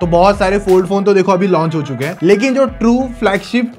तो बहुत सारे फोल्ड फ़ोन तो देखो अभी लॉन्च हो चुके हैं। लेकिन जो ट्रू फ्लैगशिप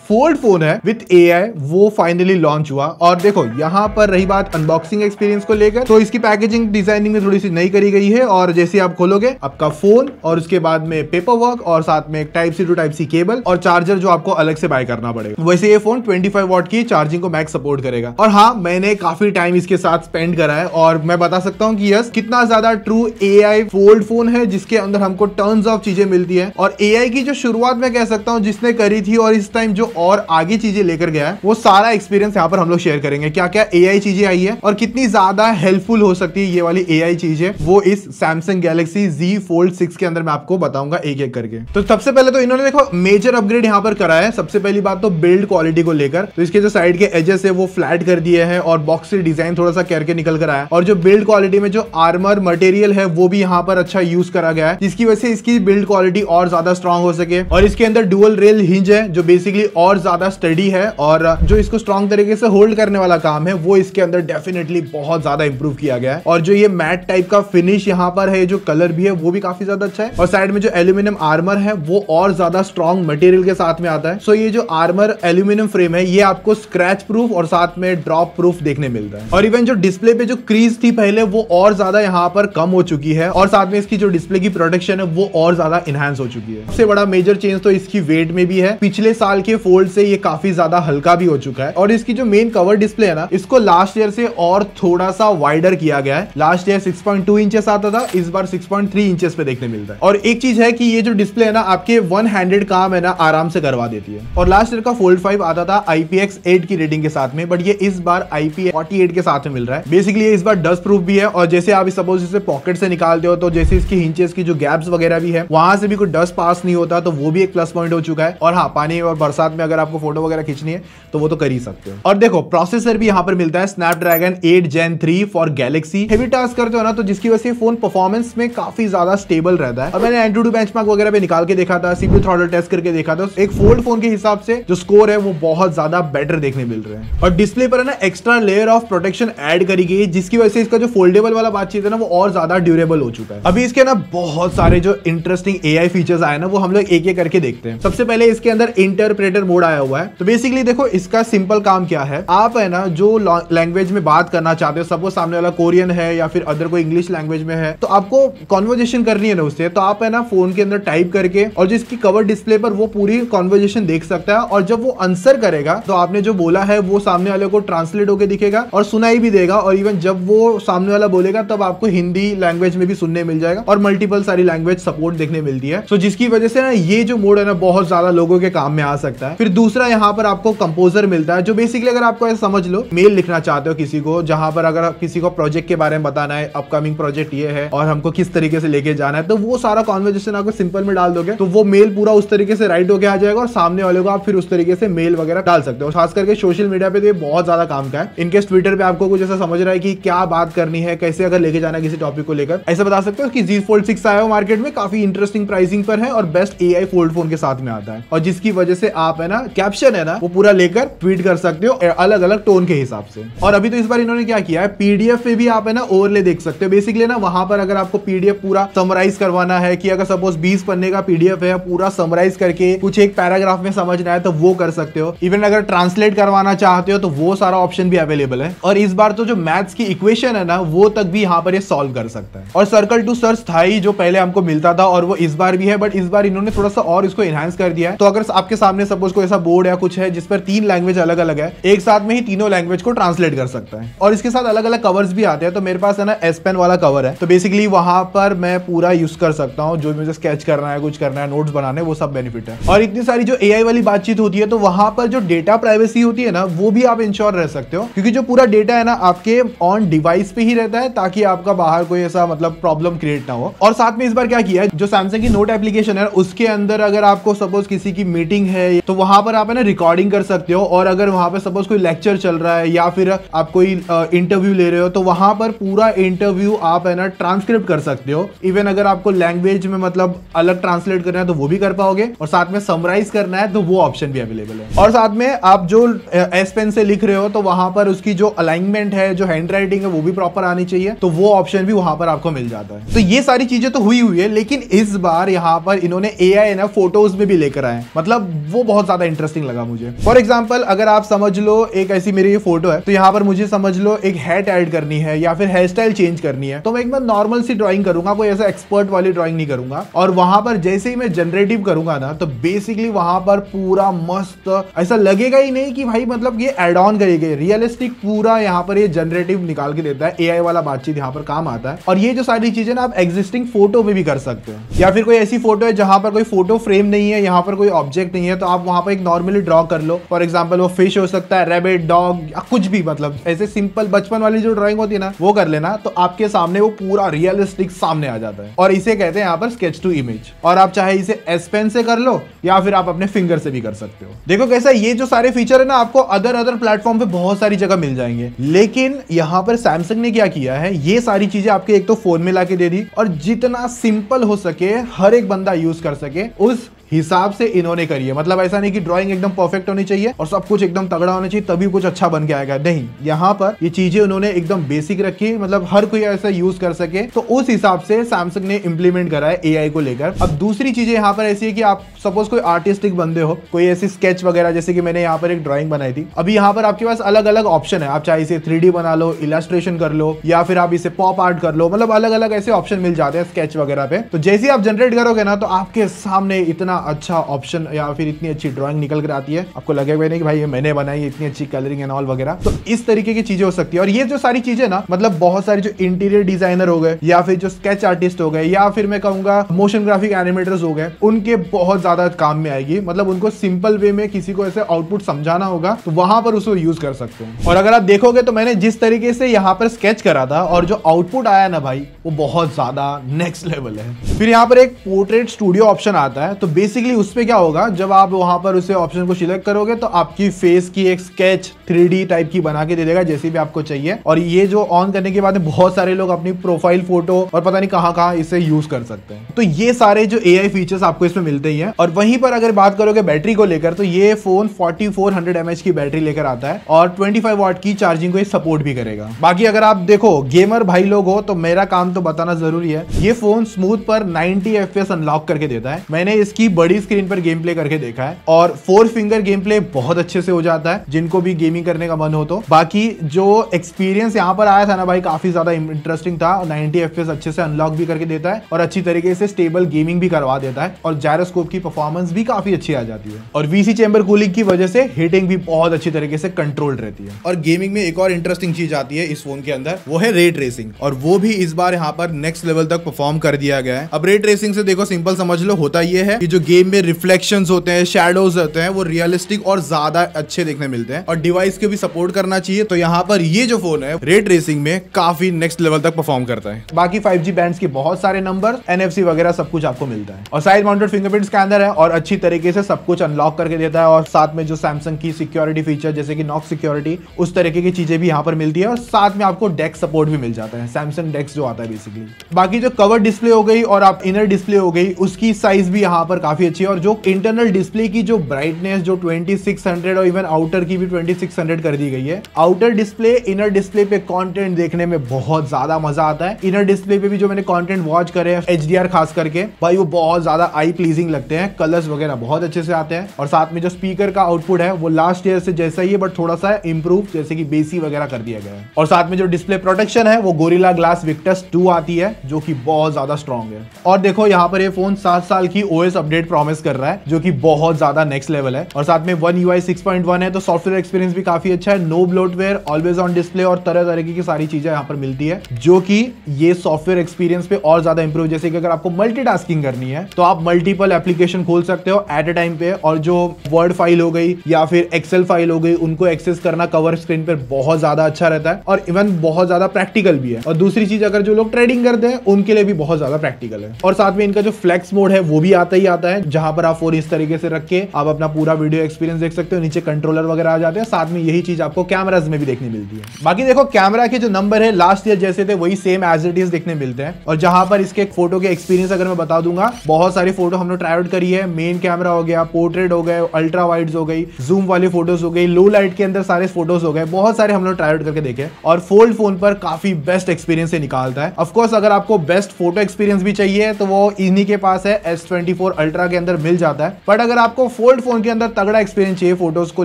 फोल्ड फ़ोन है विथ ए वो फाइनली लॉन्च हुआ। और देखो, यहाँ पर रही बात अनबॉक्सिंग एक्सपीरियंस को लेकर तो इसकी पैकेजिंग डिज़ाइनिंग में थोड़ी सी नई करी गई है और जैसे आप खोलोगे, आपका फ़ोन और उसके बाद में पेपर वर्क और साथ में एक type C to type C cable और चार्जर जो आपको अलग से बाय करना पड़ेगा। वैसे ये फ़ोन 25 वॉट की चार्जिंग को मैक्स सपोर्ट करेगा। और हाँ मैंने काफ़ी टाइम इसके साथ स्पेंड करा है और मैं बता सकता हूँ कि यस कितना ज़्यादा ट्रू एआई फोल्ड फ़ोन है, जिसके अंदर हमको टर्न्स ऑफ़ चीज़ें मिलती है। और एआई की जो शुरुआत में कह सकता हूँ, जिसने करी थी और इस टाइम जो और आगे चीज़ें लेकर गया है, वो सारा एक्सपीरियंस यहाँ पर हम लोग शेयर करेंगे। क्या क्या ए चीज़ें आई है और कितनी ज़्यादा हेल्पफुल हो सकती है ये वाली ए चीज़ें, वो इस Samsung Galaxy Z fold six के अंदर मैं आपको बताऊँगा एक एक करके। तो सबसे पहले तो इन्होंने देखो मेजर अपग्रेड यहाँ पर करा है। सबसे पहली बात तो बिल्ड क्वालिटी को लेकर तो इसके जो साइड के एजेस है, वो फ्लैट कर दिए हैं और बॉक्स डिज़ाइन थोड़ा सा करके निकल कर आया और जो बिल्ड क्वालिटी में जो आर्मर मटेरियल है, वो भी यहाँ पर अच्छा यूज़ करा गया है, जिसकी वजह से इसकी बिल्ड क्वालिटी और ज़्यादा स्ट्रॉन्ग हो सके। और इसके अंदर डुअल रेल हिंज है, जो बेसिकली और ज़्यादा स्टडी है और जो इसको स्ट्रॉन्ग तरीके से होल्ड करने वाला काम है, वो इसके अंदर डेफिनेटली बहुत ज़्यादा इंप्रूव किया गया है। और जो ये मैट टाइप का फिनिश यहाँ पर है, जो कलर भी है, वो भी काफ़ी ज़्यादा अच्छा है। और साइड में जो एल्यूमिनियम आर्मर है, वो और ज़्यादा स्ट्रॉन्ग मटेरियल के साथ में आता है। सो ये जो आर्मर एल्यूमिनियम फ्रेम है, ये आपको स्क्रैच प्रूफ और साथ में ड्रॉप प्रूफ देखने मिलता है। और इवन जो डिस्प्ले पे जो क्रीज थी पहले, वो और ज़्यादा यहाँ पर कम हो चुकी है और साथ में इसकी जो डिस्प्ले की प्रोटेक्शन है, वो और ज़्यादा इनहेंस हो चुकी है। सबसे बड़ा मेजर चेंज तो इसकी वेट में भी है। पिछले साल के फोल्ड से ये काफ़ी ज़्यादा हल्का भी हो चुका है। और इसकी जो मेन कवर डिस्प्ले है ना, इसको लास्ट ईयर से और थोड़ा सा वाइडर किया गया है। लास्ट ईयर 6.2 इंचेस आता था, इस बार 6.3 इंचेस पे देखने मिलता है। और एक चीज़ है कि ये जो डिस्प्ले है ना, आपके वन हैंडेड काम है ना, आराम से करवा देती है। और लास्ट ईयर का फोल्ड फाइव आता था आईपीएक्स एट की रेटिंग के साथ में बट ये इस बार आईपी फोर्टी के साथ में मिल रहा है। बेसिकली ये इस बार डस्ट प्रूफ भी है, और जैसे आप सपोज़ इसे पॉकेट से निकालते हो तो जैसे इसकी हिंचेस की जो गैप्स वगैरह भी है, वहाँ से भी कोई डस्ट पास नहीं होता तो वो भी एक प्लस पॉइंट हो चुका है। और हाँ पानी और बरसात में अगर आपको फ़ोटो वगैरह खींचनी है तो वो तो कर ही सकते हो। और देखो प्रोसेसर भी यहाँ पर मिलता है Snapdragon 8 gen 3 for Galaxy heavy task करते हो ना तो जिसकी वजह से फ़ोन परफॉर्मेंस में काफ़ी ज़्यादा स्टेबल रहता है। और मैंने एंड्रॉइड बेंचमार्क वगैरह पे निकाल के देखा था सीपीयू थ्रॉटल टेस्ट करके देखा था। एक फोल्ड फ़ोन के हिसाब से जो स्कोर है, वो बहुत ज़्यादा बेटर देखने मिल रहे हैं। और डिस्प्ले पर है ना extra layer of protection add करी गई जिसकी वजह से इसका जो फोल्डेबल वाला बातचीत है ना, वो और ज़्यादा ड्यूरेबल हो चुका है। अभी इसके ना बहुत सारे जो इंटरेस्टिंग ए फीचर्स आए ना, वो हम लोग एक एक करके देखते हैं। सबसे पहले इसके अंदर इंटरप्रेटर मोड आया हुआ है। तो बेसिकली देखो, इसका सिंपल काम क्या है? आप है ना, जो लैंग्वेज में बात करना चाहते हो सपोज़ सामने वाला कोरियन है या फिर अदर कोई इंग्लिश लैंग्वेज में है तो आपको कॉन्वर्जेशन करनी है ना उससे तो आप है ना फ़ोन के अंदर टाइप करके और जिसकी कवर डिस्प्ले पर वो पूरी कॉन्वर्जेशन देख सकता है और जब वो आंसर करेगा तो आपने जो बोला है, वो सामने वाले को ट्रांसलेट होकर दिखेगा और सुनाई भी देगा और इवन जब वो सामने वाला बोलेगा, तब आपको हिंदी लैंग्वेज में भी सुनने मिल जाएगा और मल्टीपल सारी लैंग्वेज सपोर्ट देखने मिलती है। सो जिसकी वजह से ना, ये जो मोड है ना, बहुत ज़्यादा लोगों के काम में आ सकता है। फिर दूसरा यहाँ पर आपको कंपोजर मिलता है, जो बेसिकली अगर आपको ऐसा समझ लो मेल लिखना चाहते हो किसी को, जहाँ पर अगर किसी को प्रोजेक्ट के बारे में बताना है अपकमिंग प्रोजेक्ट ये है, और हमको किस तरीके से लेके जाना है तो वो सारा कॉन्वर्जेशन आपको सिंपल में डाल दोगे तो वो मेल पूरा उस तरीके से राइट होकर आ जाएगा, और सामने वाले को आप फिर उस तरीके से मेल वगैरह डाल सकते हो। खास करके सोशल मीडिया पे तो ये बहुत ज़्यादा काम का है। इनके ट्विटर पे आपको कुछ ऐसा समझ रहा है कि क्या बात करनी है, कैसे अगर लेके जाना है किसी टॉपिक को लेकर, ऐसा बता सकते हो कि जी फोल्ड सिक्स आया हो मार्केट में, काफ़ी इंटरेस्टिंग प्राइसिंग पर है, और बेस्ट एआई फोल्ड फ़ोन के साथ में आता है। और जिसकी वजह से आप है ना? कैप्शन है ना? वो पूरा लेकर ट्वीट कर सकते हो अलग अलग टोन के हिसाब से। और अभी तो इस बार इन्होंने क्या किया है? पीडीएफ पे भी आप, है ना ओवरले देख सकते हो। बेसिकली ना, वहाँ पर अगर आपको पीडीएफ पूरा समराइज करवाना है कि अगर सपोज़ 20 पन्ने का पीडीएफ है, पूरा समराइज करके कुछ एक पैराग्राफ में समझना है तो वो कर सकते हो। इवन अगर ट्रांसलेट करवाना चाहते हो तो वो सारा ऑप्शन भी अवेलेबल है। और इस बार तो जो मैथ्स की इक्वेशन है ना, वो तक भी यहाँ पर ये सॉल्व कर सकता है। और सर्कल टू सर्च था ही जो पहले हमको मिलता था, और वो इस बार भी है बट इस बार इन्होंने थोड़ा सा और इसको इनहेंस कर दिया है। तो अगर आपके सामने सपोज़ कोई ऐसा बोर्ड या कुछ है जिस पर तीन लैंग्वेज अलग अलग है, एक साथ में ही तीनों लैंग्वेज को ट्रांसलेट कर सकता है। और इसके साथ अलग अलग कवर्स भी आते हैं तो मेरे पास है ना एस पेन वाला कवर है। तो बेसिकली वहाँ पर मैं पूरा यूज़ कर सकता हूँ, जो मुझे स्केच करना है, कुछ करना है नोट्स बनाने, वो सब बेनिफिट है। और इतनी सारी जो ए वाली बातचीत होती है तो वहाँ पर जो डेटा प्राइवेसी होती है ना, वो भी आप इंश्योर रह सकते हो। क्योंकि जो पूरा डेटा है ना, आपके ऑन डिवाइस पे ही रहता है, ताकि आपका बाहर कोई ऐसा मतलब प्रॉब्लम क्रिएट ना हो। और साथ में इस बार क्या किया है, जो सैमसंग की नोट एप्लीकेशन है, उसके अंदर अगर आपको सपोज़ किसी की मीटिंग है तो वहाँ पर आप है ना रिकॉर्डिंग कर सकते हो, और अगर वहाँ पर सपोज़ कोई लेक्चर चल रहा है, या फिर आप कोई इंटरव्यू ले रहे हो तो वहाँ पर पूरा इंटरव्यू आप है ना ट्रांसक्रिप्ट कर सकते हो। इवन अगर आपको लैंग्वेज में मतलब अलग ट्रांसलेट करना है तो वो भी कर पाओगे, और साथ में समराइज करना है तो वो ऑप्शन भी अवेलेबल है। और साथ में आप जो एस पेन से लिख रहे हो तो वहाँ पर उसकी जो अलाइनमेंट है, जो हैंड राइटिंग है, वो भी प्रॉपर आनी चाहिए तो वो ऑप्शन भी वहाँ पर आपको मिल जाता है। तो ये सारी चीज़ें तो हुई हुई है, लेकिन इस बार यहाँ पर इन्होंने ए आई ना फ़ोटोज़ में भी लेकर आए मतलब वो बहुत ज़्यादा इंटरेस्टिंग लगा मुझे। फॉर एग्ज़ाम्पल अगर आप समझ लो, एक ऐसी मेरी ये फ़ोटो है तो यहाँ पर मुझे समझ लो एक हेड एड करनी है या फिर हेयर स्टाइल चेंज करनी है। तो मैं एक बार नॉर्मल सी ड्रॉइंग करूँगा, कोई ऐसा एक्सपर्ट वाली ड्रॉइंग नहीं करूँगा। और वहाँ पर जैसे ही मैं जनरेटिव करूँगा ना तो बेसिकली वहाँ पर पूरा मस्त ऐसा लगेगा ही नहीं कि भाई मतलब ये एड ऑन करेगी। रियलिस्टिक पूरा यहाँ पर ये जनरेटिव निकाल के देता है। एआई वाला बातचीत यहाँ पर काम आता है। और ये जो सारी चीज़ें ना, आप एग्जिस्टिंग फ़ोटो में भी कर सकते हो। या फिर कोई ऐसी फ़ोटो है जहाँ पर कोई फ़ोटो फ्रेम नहीं है, यहाँ पर कोई ऑब्जेक्ट नहीं है तो आप वहाँ पर एक नॉर्मली ड्रॉ कर लो। फॉर एग्ज़ाम्पल वो फ़िश हो सकता है रेबिट डॉग या कुछ भी मतलब ऐसे सिंपल बचपन वाली जो ड्रॉइंग होती है ना, वो कर लेना तो आपके सामने वो पूरा रियलिस्टिक सामने आ जाता है। और इसे कहते हैं यहाँ पर स्केच टू इमेज और आप चाहे इसे एस पेन से कर लो, या फिर आप अपने फिंगर से भी कर सकते हो। देखो कैसा ये जो सारे फीचर है ना, आपको अदर अदर प्लेटफॉर्म पे बहुत सारी जगह मिल जाएँगे। लेकिन यहाँ पर सैमसंग ने क्या किया है, ये सारी चीज़ें आपके एक तो फ़ोन में लाके दे दी, और जितना सिंपल हो सके, हर एक बंदा यूज़ कर सके, उस हिसाब से इन्होंने करी है। मतलब ऐसा नहीं कि ड्राइंग एकदम परफेक्ट होनी चाहिए और सब कुछ एकदम तगड़ा होना चाहिए, तभी कुछ अच्छा बन के आएगा। नहीं, यहाँ पर ये चीज़ें उन्होंने एकदम बेसिक रखी मतलब हर कोई ऐसा यूज़ कर सके। तो उस हिसाब से सैमसंग ने इंप्लीमेंट करा है AI को लेकर। अब दूसरी चीज़ें यहाँ पर ऐसी है कि आप सपोज़ कोई आर्टिस्टिक बंदे हो, कोई ऐसी स्केच वगैरह, जैसे कि मैंने यहाँ पर एक ड्रॉइंग बनाई थी। अभी यहाँ पर आपके पास अलग अलग ऑप्शन है। आप चाहे इसे थ्री बना लो इलास्ट्रेशन कर लो, या फिर आप इसे पॉप आर्ट कर लो। मतलब अलग अलग ऐसे ऑप्शन मिल जाते हैं स्केच वगैरह पे। तो जैसे आप जनरेट करोगे ना तो आपके सामने इतना अच्छा ऑप्शन या फिर इतनी अच्छी ड्राइंग निकल कर आती है, आपको लगेगा नहीं कि भाई ये मैंने बनाई, इतनी अच्छी कलरिंग एंड ऑल वगैरह। तो इस तरीके की चीज़ें हो सकती है। और ये जो सारी चीज़ें ना मतलब बहुत सारे जो इंटीरियर डिज़ाइनर हो गए, या फिर जो स्केच आर्टिस्ट हो गए, या फिर मैं कहूँगा मोशन ग्राफिक एनिमेटर्स हो गए, उनके बहुत ज़्यादा काम में आएगी। मतलब उनको सिंपल वे में किसी को ऐसे आउटपुट समझाना होगा तो वहाँ पर उसको यूज़ कर सकते हैं। और अगर आप देखोगे तो मैंने जिस तरीके से यहाँ पर स्केच करा था, और जो आउटपुट आया ना भाई, वो बहुत ज़्यादा नेक्स्ट लेवल है। फिर यहाँ पर एक पोर्ट्रेट स्टूडियो ऑप्शन आता है तो बेसिकली उस पर क्या होगा, जब आप वहाँ पर उसे ऑप्शन को सिलेक्ट करोगे तो आपकी फेस की एक स्केच थ्री टाइप की बना के दे देगा, जैसी भी आपको चाहिए। और ये जो ऑन करने के बाद बहुत सारे लोग अपनी प्रोफ़ाइल फ़ोटो और पता नहीं कहाँ कहाँ इसे यूज़ कर सकते हैं। तो ये सारे जो एआई फीचर्स आपको इसमें मिलते ही है। और वहीं पर अगर बात करोगे बैटरी को लेकर तो ये फ़ोन फोर्टी फोर की बैटरी लेकर आता है और ट्वेंटी फाइव वाट की चार्जिंग को सपोर्ट भी करेगा। बाकी अगर आप देखो गेमर भाई लोग हो तो मेरा काम तो बताना ज़रूरी है। ये फ़ोन स्मूथ पर 90 एफ़ अनलॉक करके देता है। मैंने इसकी बड़ी स्क्रीन पर गेम प्ले करके देखा है और फोर फिंगर गेम प्ले बहुत अच्छे से हो जाता है, जिनको भी गेमिंग करने का मन हो तो। बाकी जो एक्सपीरियंस यहाँ पर आया था ना भाई, काफ़ी ज़्यादा इंटरेस्टिंग था नाइनटी एफ़ अच्छे से अनलॉक भी करके देता है और अच्छी तरीके से स्टेबल गेमिंग भी करवा देता है और जायरोस्कोप की परफॉर्मेंस भी काफ़ी अच्छी आ जाती है। और वीसी चेंबर कूलिंग की वजह से हीटिंग भी बहुत अच्छी तरीके से कंट्रोल्ड रहती है। और गेमिंग में एक और इंटरेस्टिंग चीज़ आती है इस फ़ोन के अंदर, वो है रेट रेसिंग और वो भी इस बार यहाँ पर नेक्स्ट लेवल तक परफॉर्म कर दिया गया है। अब रेट रेसिंग से देखो सिंपल समझ लो, होता ये है कि जो गेम में रिफ्लेक्शन होते हैं शेडोज होते हैं, वो रियलिस्टिक और ज़्यादा अच्छे देखने मिलते हैं। और डिवाइस के भी सपोर्ट करना चाहिए तो यहाँ पर ये जो फ़ोन है रेट रेसिंग में काफ़ी नेक्स्ट लेवल तक परफॉर्म करता है। बाकी फाइव जी के बहुत सारे नंबर एनएफसी वगैरह सब कुछ आपको मिलता है। और साइड माउंटेड फिंगरप्रिंट स्कैनर है, और अच्छी तरीके से सब कुछ अनलॉक करके देता है, और साथ में जो सैमसंग की सिक्योरिटी फीचर जैसे कि नॉक सिक्योरिटी उस तरीके की चीज़ें भी यहाँ पर मिलती है, और साथ में आपको डेस्क सपोर्ट भी मिल जाता है सैमसंग डेस्क जो आता है बेसिकली बाकी जो कवर डिस्प्ले हो गई, और आप इनर डिस्प्ले हो गई, उसकी साइज़ भी यहाँ पर काफ़ी अच्छी है। और जो इंटरनल डिस्प्ले की जो ब्राइटनेस जो 2600 और इवन आउटर की भी 2600 कर दी गई है। आउटर डिस्प्ले इनर डिस्प्ले पे कंटेंट देखने में बहुत ज़्यादा मज़ा आता है। इनर डिस्प्ले पे भी जो मैंने कंटेंट वॉच करे एच खास करके, भाई वो बहुत ज़्यादा आई प्लीजिंग लगते हैं। कलर्स वगैरह बहुत अच्छे से आते हैं। और साथ में जो स्पीकर का आउटपुट है, वो लास्ट ईयर से जैसा ही है बट थोड़ा सा इंप्रूव जैसे कि बेसी वगैरह कर दिया गया है। और साथ में जो डिस्प्ले प्रोटेक्शन है, वो गोरिला ग्लास विक्टस टू आती है, जो की बहुत ज़्यादा स्ट्रॉन्ग है। और देखो, यहाँ पर ये फ़ोन सात साल की ओएस अपडेट प्रॉमिस कर रहा है, जो कि बहुत ज़्यादा नेक्स्ट लेवल है। और साथ में one U I six point one है तो सॉफ्टवेयर एक्सपीरियंस भी काफ़ी अच्छा है। No bloatware always on display और तरह तरह की सारी चीज़ें यहाँ पर मिलती है, जो कि ये सॉफ्टवेयर एक्सपीरियंस पे और ज़्यादा इंप्रूव जैसे कि अगर आपको मल्टीटास्किंग करनी है तो आप मल्टीपल एप्लीकेशन खोल सकते हो एट ए टाइम पे। और जो वर्ड फ़ाइल हो गई या फिर एक्सेल फ़ाइल हो गई, उनको एक्सेस करना कवर स्क्रीन पर बहुत ज़्यादा अच्छा रहता है। और इवन बहुत ज़्यादा प्रैक्टिकल भी है। और दूसरी चीज़ अगर जो लोग ट्रेडिंग करते हैं, उनके लिए भी बहुत ज़्यादा प्रैक्टिकल है। और साथ में इनका जो फ्लेक्स मोड है, वो भी आता ही आता आता है, जहाँ पर आप फ़ोन इस तरीके से रख के आप अपना पूरा वीडियो एक्सपीरियंस देख सकते हो, नीचे कंट्रोलर वगैरह आ जाते हैं, साथ में यही चीज़ आपको कैमराज में भी देखने मिलती है। बाकी देखो कैमरा के जो नंबर है लास्ट ईयर जैसे थे, वही सेम एज इट इज़ देखने मिलते हैं। और जहाँ पर इसके फ़ोटो के एक्सपीरियंस अगर मैं बता दूँगा, बहुत सारी फ़ोटो हमने ट्राई आउट करी है। मेन कैमरा हो गया पोर्ट्रेट हो गए अल्ट्रा वाइड हो गई जूम वाली फ़ोटोज़ हो गई लो लाइट के अंदर सारे फ़ोटोज़ हो गए, बहुत सारे हम लोग ट्राई आउट करके देखे और फोल्ड फ़ोन पर काफ़ी बेस्ट एक्सपीरियंस निकालता है। ऑफकोर्स अगर आपको बेस्ट फ़ोटो एक्सपीरियंस भी चाहिए तो वो इन्हीं के पास है एस ट्वेंटी फोर के अंदर मिल जाता है। बट अगर आपको फोल्ड फ़ोन के अंदर तगड़ा एक्सपीरियंस चाहिए फ़ोटोज़ को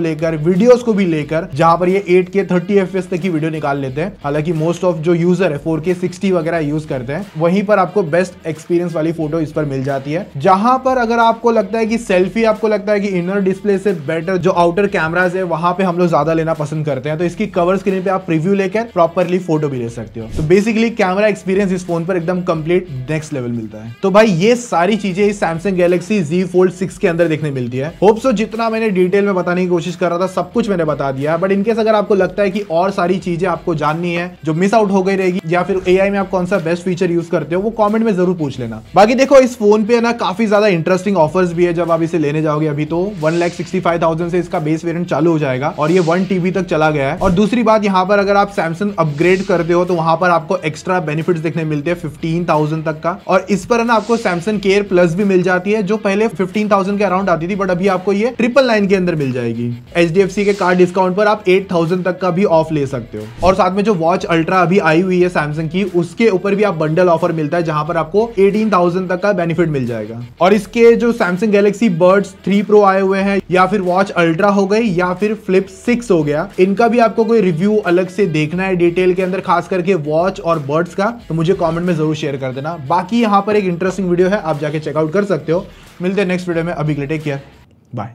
लेकर वीडियोस को भी लेकर, जहाँ पर ये एट के थर्टी एफ़ तक की वीडियो निकाल लेते हैं, हालाँकि मोस्ट ऑफ़ जो यूज़र है फोर के सिक्सटी वगैरह यूज़ करते हैं, वहीं पर आपको बेस्ट एक्सपीरियंस वाली फ़ोटो इस पर मिल जाती है। जहाँ पर अगर आपको लगता है कि सेल्फी आपको लगता है कि इनर डिस्प्ले से बेटर जो आउटर कैमराज है, वहाँ पे हम लोग ज़्यादा लेना पसंद करते हैं। तो इसकी कवर स्क्रीन पे आप प्रीव्यू लेकर प्रॉपरली फ़ोटो भी ले सकते हो। तो बेसिकली कैमरा एक्सपीरियंस इस फ़ोन पर एकदम कंप्लीट नेक्स्ट लेवल मिलता है। तो भाई ये सारी चीज़ें इस Samsung Galaxy Z fold six के अंदर देखने मिलती है। होप सो जितना मैंने डिटेल में बताने की कोशिश कर रहा था, सब कुछ मैंने बता दिया बट इनकेस अगर आपको लगता है कि और सारी चीज़ें आपको जाननी है, जो मिस आउट हो गई रहेगी, या फिर एआई में आप कौन सा बेस्ट फीचर यूज़ करते हो, वो कॉमेंट में ज़रूर पूछ लेना। बाकी देखो, इस फ़ोन पे ना काफ़ी ज़्यादा इंटरेस्टिंग ऑफर्स भी है, जब आप इसे लेने जाओगे अभी तो। वन से इसका बेस वेरियंट चालू हो जाएगा, और ये वन तक चला गया है। और दूसरी बात, यहाँ पर अगर आप सैमसंग अपग्रेड करते हो तो वहाँ पर आपको एक्स्ट्रा बेनिफिट देखने मिलते हैं फिफ्टीन तक का। और इस पर ना आपको सैमसंग केयर प्लस भी मिल जाती है जो पहले फिफ्टीन थाउज़ेंड के अराउंड आती थी बट अभी आपको ये ट्रिपल नाइन के अंदर मिल जाएगी। HDFC के कार्ड डिस्काउंट पर आप एट थाउज़ेंड तक का भी ऑफ़ ले सकते हो। और साथ में जो वॉच अल्ट्रा अभी आई हुई है सैमसंग की, उसके ऊपर भी आप बंडल ऑफ़र मिलता है, जहाँ पर आपको एटीन थाउज़ेंड तक का बेनिफिट मिल जाएगा। और इसके जो Samsung Galaxy Buds three pro आए हुए हैं, या फिर वॉच अल्ट्रा हो गई, या फिर फ्लिप सिक्स हो गया, इनका भी आपको कोई रिव्यू अलग से देखना है डिटेल के अंदर, खास करके वॉच और बर्ड्स का तो मुझे कमेंट में ज़रूर शेयर कर देना। बाकी यहाँ पर एक इंटरेस्टिंग वीडियो है, आप जाके चेकआउट कर सकते हो। मिलते हैं नेक्स्ट वीडियो में। अभी के लिए टेक केयर बाय